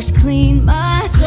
Higher.